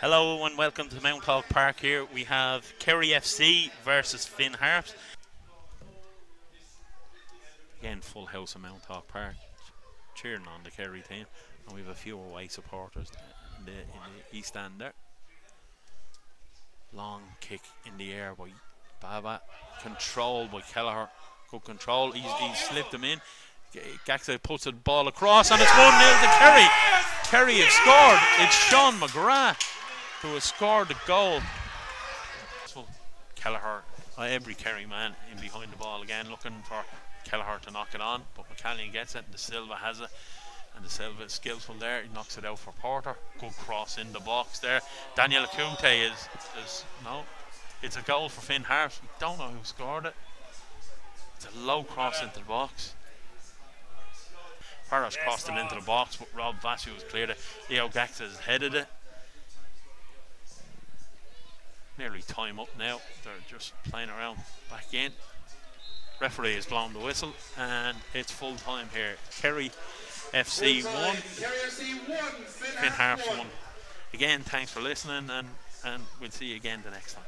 Hello and welcome to Mounthawk Park here. We have Kerry FC versus Finn Harps. Again, full house at Mounthawk Park. Cheering on the Kerry team. And we have a few away supporters in the, in the east end there. Long kick in the air by Baba. Control by Kelleher. Good control. He's, he's slipped him in. Gaxha puts the ball across and it's 1 0 to Kerry. Kerry have scored. It's Sean McGrath who has scored the goal. So Kelleher, uh, every Kerry man in behind the ball again, looking for Kelleher to knock it on. But McCallion gets it, and the Silva has it. And the Silva is skillful there. He knocks it out for Porter. Good cross in the box there. Daniel Akunte is, is no. It's a goal for Finn Harps. We don't know who scored it. It's a low cross into the box. Farras crossed it into the box, but Rob Vassy was cleared it. Leo Gax has headed it nearly time up now. They're just playing around back in. Referee has blown the whistle and it's full time here. Kerry FC 1, Finn Harps 1. Again, thanks for listening and, and we'll see you again the next time.